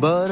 But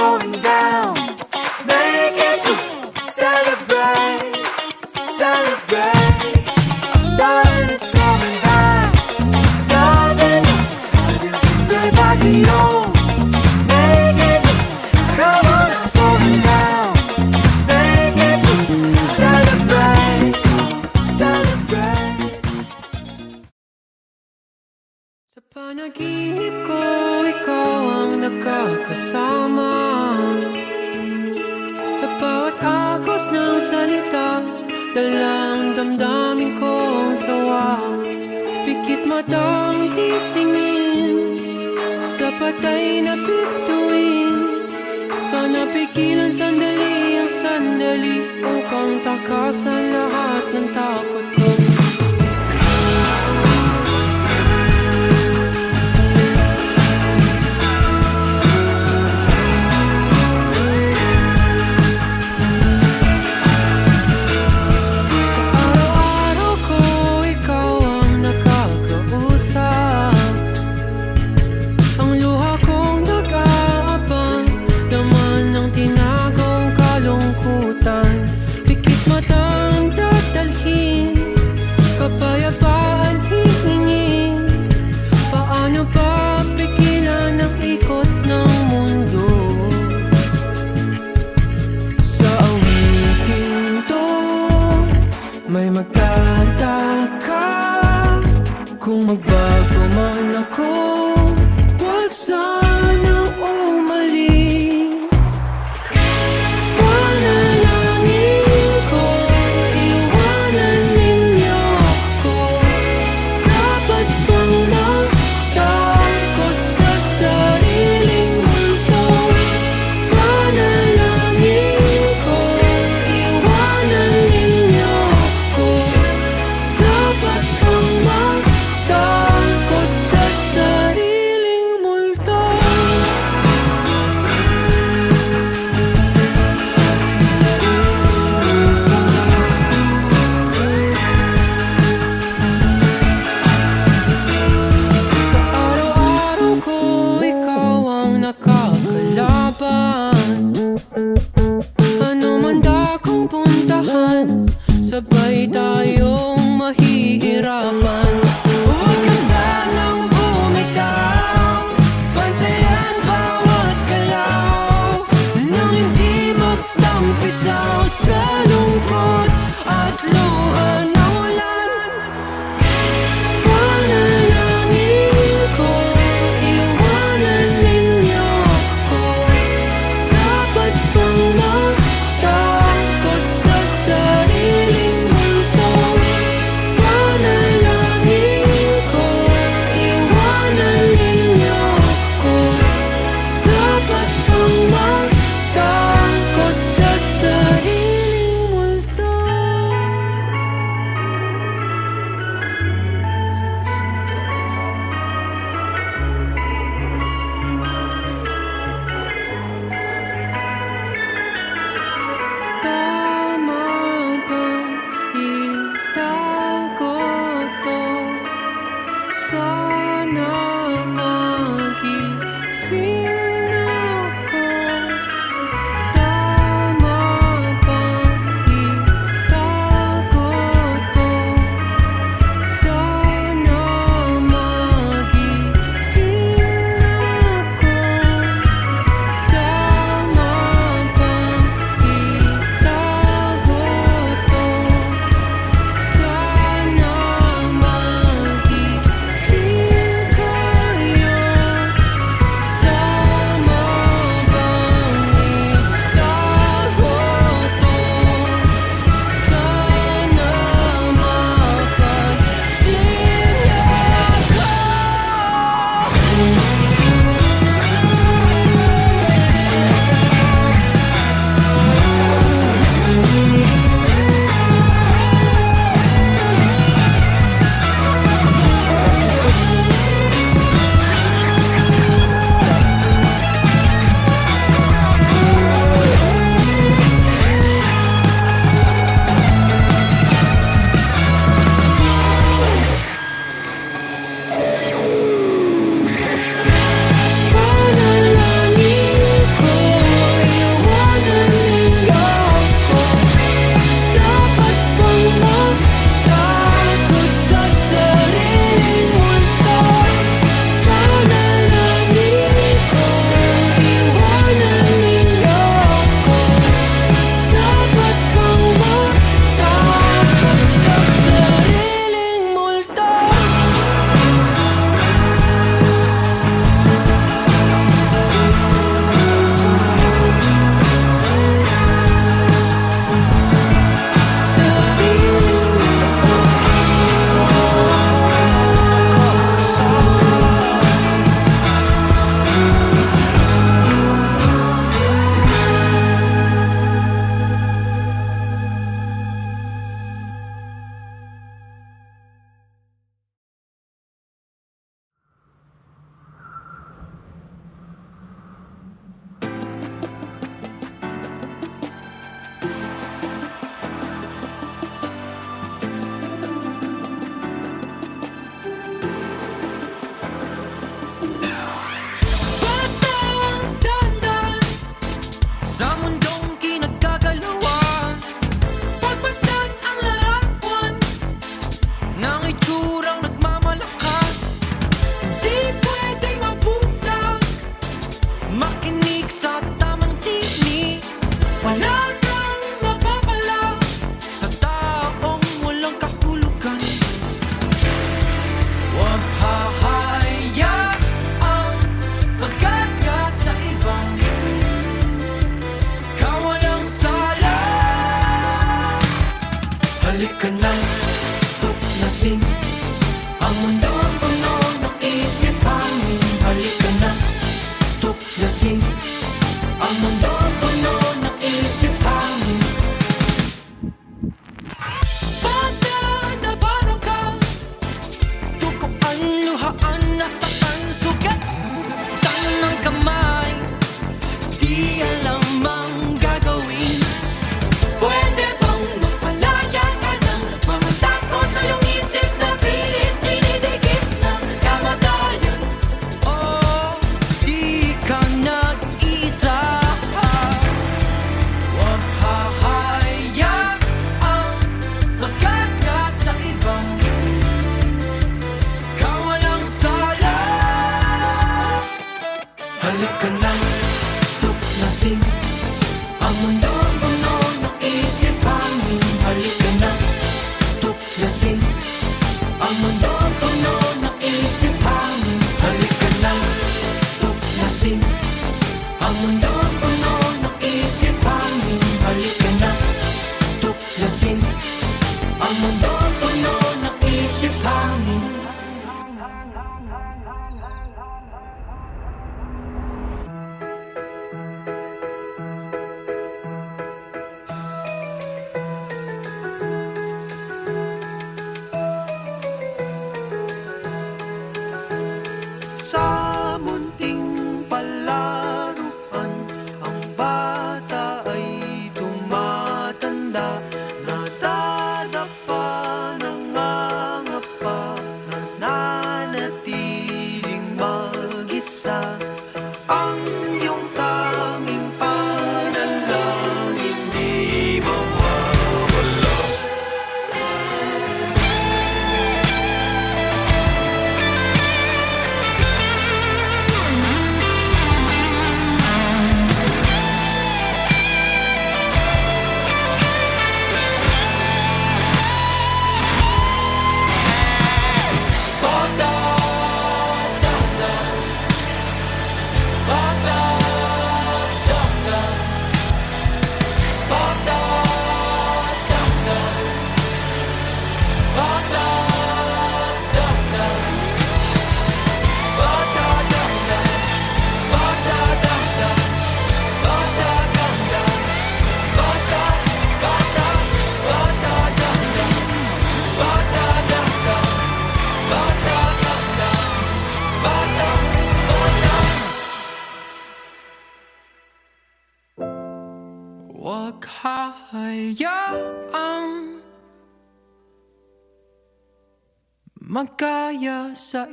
going down.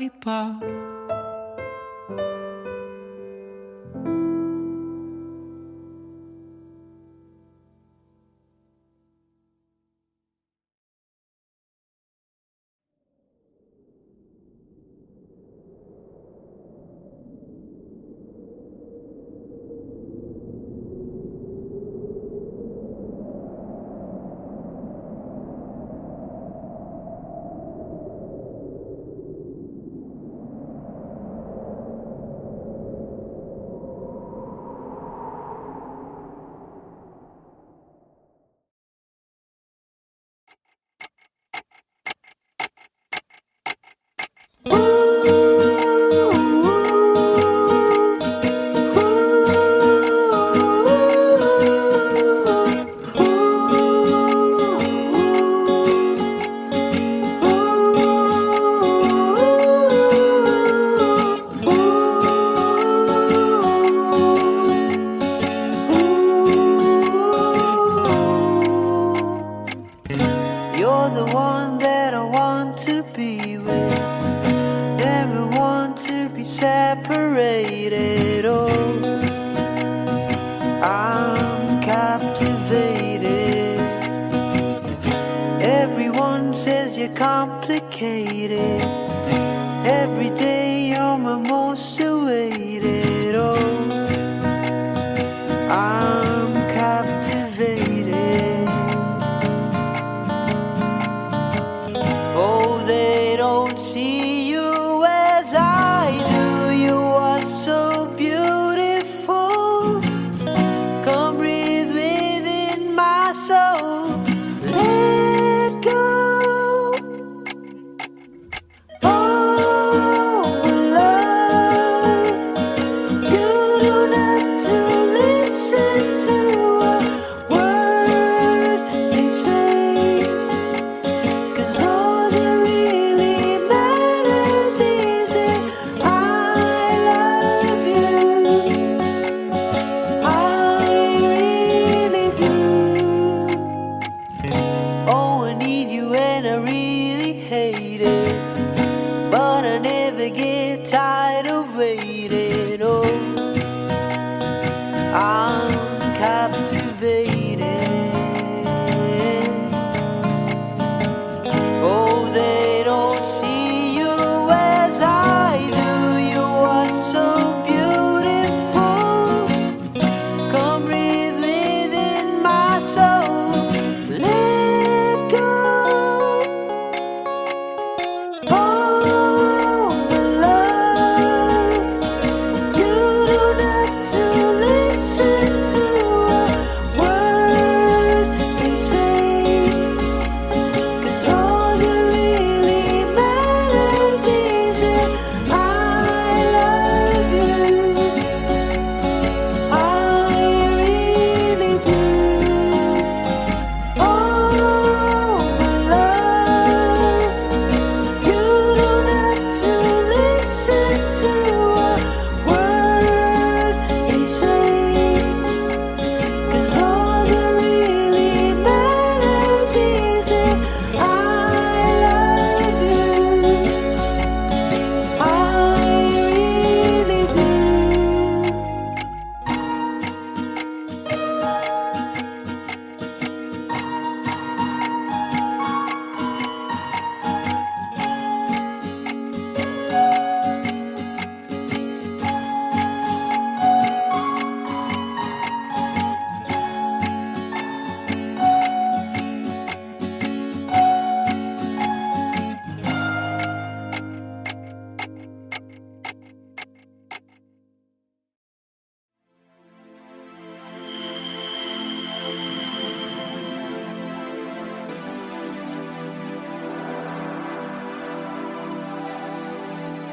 Magaya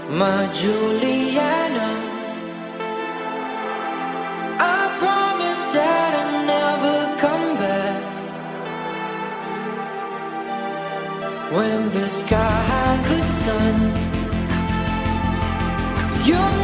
My Juliana, I promise that I'll never come back. When the sky has the sun, you'll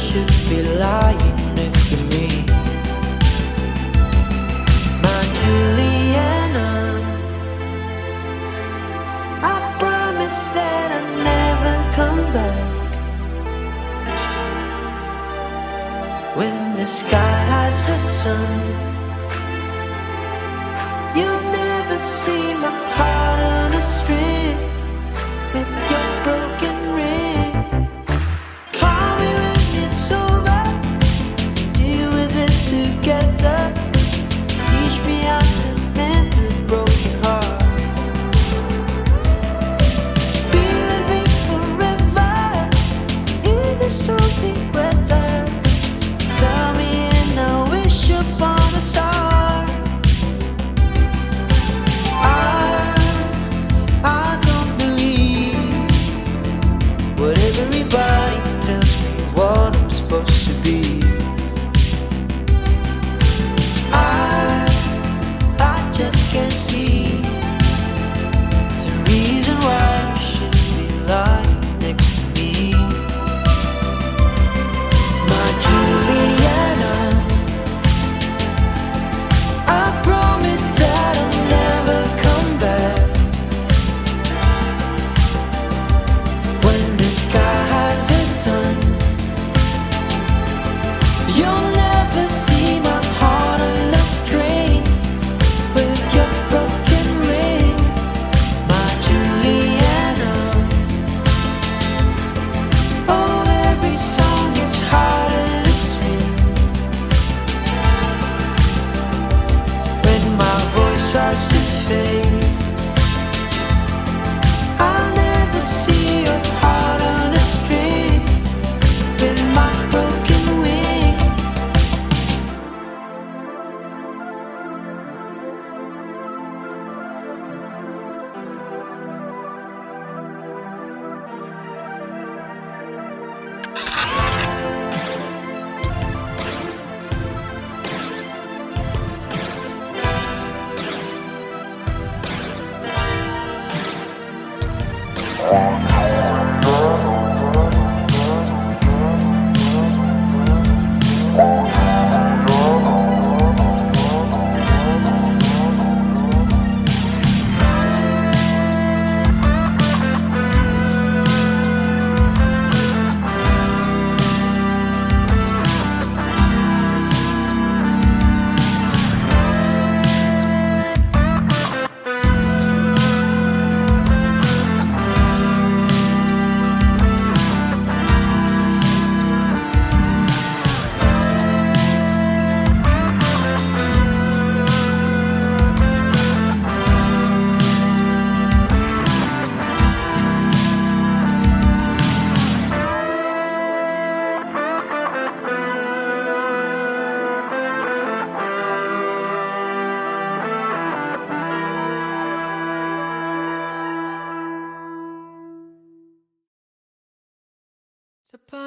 should be lying next to me. My Juliana, I promise that I will never come back. When the sky hides the sun.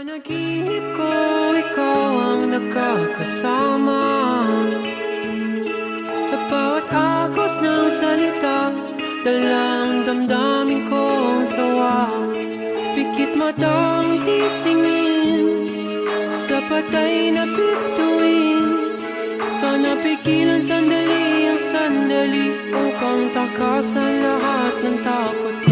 Panaginip ko, ikaw ang nakakasama. Sa bawat agos ng salita Dalang damdamin ko ang sawa. Pikit mata ang titingin Sa patay na bituin. Sana pigilan sandali ang sandali Upang takasan lahat ng takot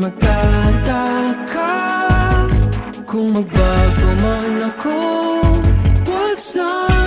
magtataka Kung magbago man ako. Wag sana